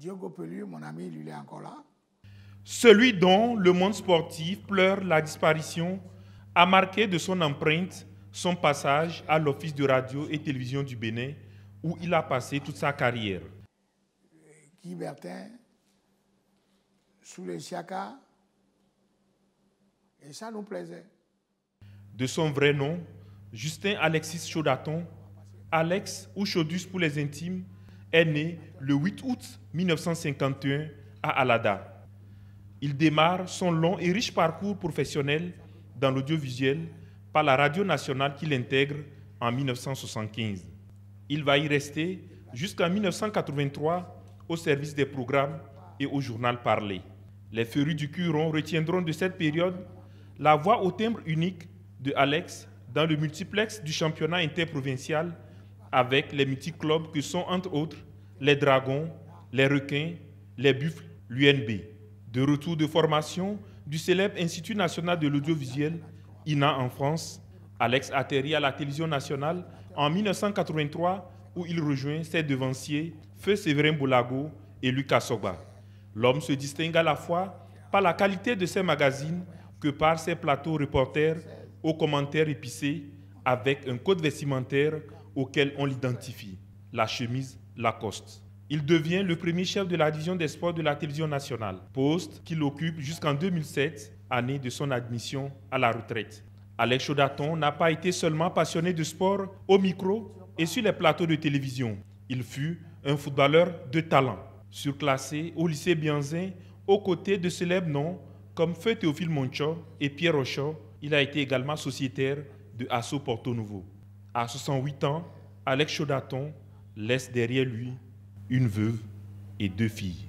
Diogo Pelu, mon ami, il est encore là. Celui dont le monde sportif pleure la disparition a marqué de son empreinte son passage à l'Office de radio et télévision du Bénin, où il a passé toute sa carrière. Guy Bertin, sous les Siaka, et ça nous plaisait. De son vrai nom, Justin Alexis Chaudaton, Alex ou Chaudus pour les intimes, est né le 8 août 1951 à Alada. Il démarre son long et riche parcours professionnel dans l'audiovisuel par la radio nationale qu'il intègre en 1975. Il va y rester jusqu'en 1983 au service des programmes et au journal parlé. Les férus du Curon retiendront de cette période la voix au timbre unique de Alex dans le multiplex du championnat interprovincial avec les multiclubs que sont entre autres les Dragons, les Requins, les Buffles, l'UNB. De retour de formation du célèbre Institut national de l'audiovisuel, INA en France, Alex atterrit à la télévision nationale en 1983 où il rejoint ses devanciers, Feu Séverin Boulago et Lucas Sogba. L'homme se distingue à la fois par la qualité de ses magazines que par ses plateaux reporters aux commentaires épicés avec un code vestimentaire auquel on l'identifie, la chemise Lacoste. Il devient le premier chef de la division des sports de la télévision nationale, poste qu'il occupe jusqu'en 2007, année de son admission à la retraite. Alex Chaudaton n'a pas été seulement passionné de sport au micro et sur les plateaux de télévision. Il fut un footballeur de talent, surclassé au lycée Bianzin aux côtés de célèbres noms comme Feu Théophile Moncho et Pierre Rochot. Il a été également sociétaire de Asso Porto Nouveau. À 68 ans, Alex Chaudaton laisse derrière lui une veuve et deux filles.